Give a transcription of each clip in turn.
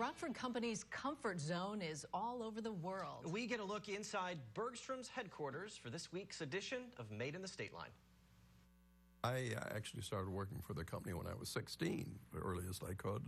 Rockford Company's comfort zone is all over the world. We get a look inside Bergstrom's headquarters for this week's edition of Made in the Stateline. I uh, actually started working for the company when I was 16, the earliest I could,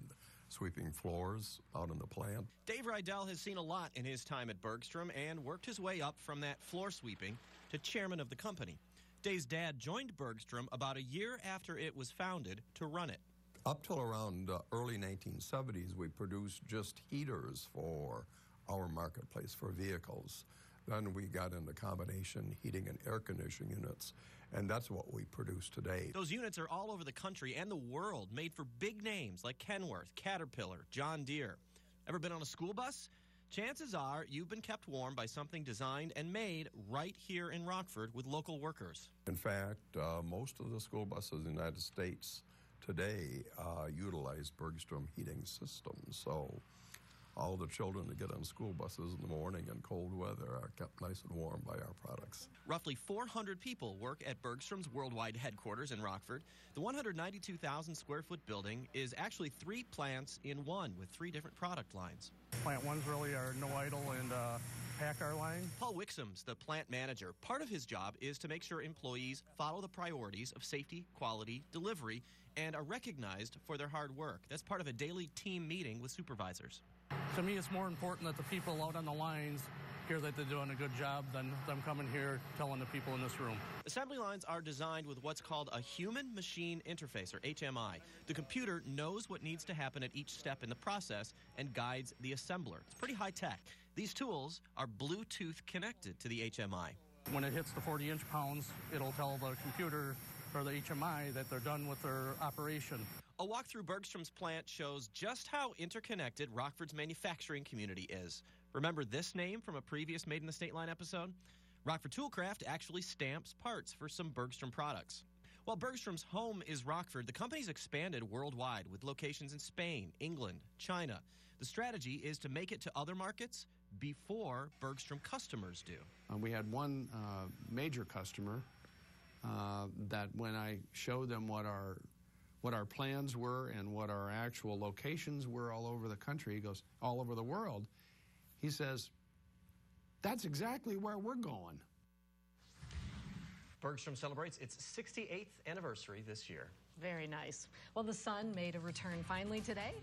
sweeping floors out in the plant. Dave Rydell has seen a lot in his time at Bergstrom and worked his way up from that floor sweeping to chairman of the company. Dave's dad joined Bergstrom about a year after it was founded to run it. Up till around uh, early 1970s, we produced just heaters for our marketplace for vehicles. Then we got into combination heating and air conditioning units, and that's what we produce today. Those units are all over the country and the world, made for big names like Kenworth, Caterpillar, John Deere. Ever been on a school bus? Chances are you've been kept warm by something designed and made right here in Rockford with local workers. In fact, uh, most of the school buses in the United States today uh, utilize Bergstrom heating systems. So all the children that get on school buses in the morning in cold weather are kept nice and warm by our products. Roughly 400 people work at Bergstrom's worldwide headquarters in Rockford. The 192,000 square foot building is actually three plants in one with three different product lines. Plant one's really our no idle and uh, PACCAR line. Paul Wixom's the plant manager. Part of his job is to make sure employees follow the priorities of safety, quality, delivery, and are recognized for their hard work. That's part of a daily team meeting with supervisors. To me, it's more important that the people out on the lines hear that they're doing a good job than them coming here telling the people in this room. Assembly lines are designed with what's called a human machine interface, or HMI. The computer knows what needs to happen at each step in the process and guides the assembler. It's pretty high tech. These tools are Bluetooth connected to the HMI. When it hits the 40 inch pounds, it'll tell the computer or the HMI that they're done with their operation. A walk through Bergstrom's plant shows just how interconnected Rockford's manufacturing community is. Remember this name from a previous Made in the Stateline episode? Rockford Toolcraft actually stamps parts for some Bergstrom products. While Bergstrom's home is Rockford, the company's expanded worldwide with locations in Spain, England, China. The strategy is to make it to other markets before Bergstrom customers do. Uh, we had one uh, major customer that when I showed them what our what our plans were and what our actual locations were all over the country, he goes all over the world. He says, "That's exactly where we're going." Bergstrom celebrates its 68th anniversary this year. Very nice. Well, the sun made a return finally today.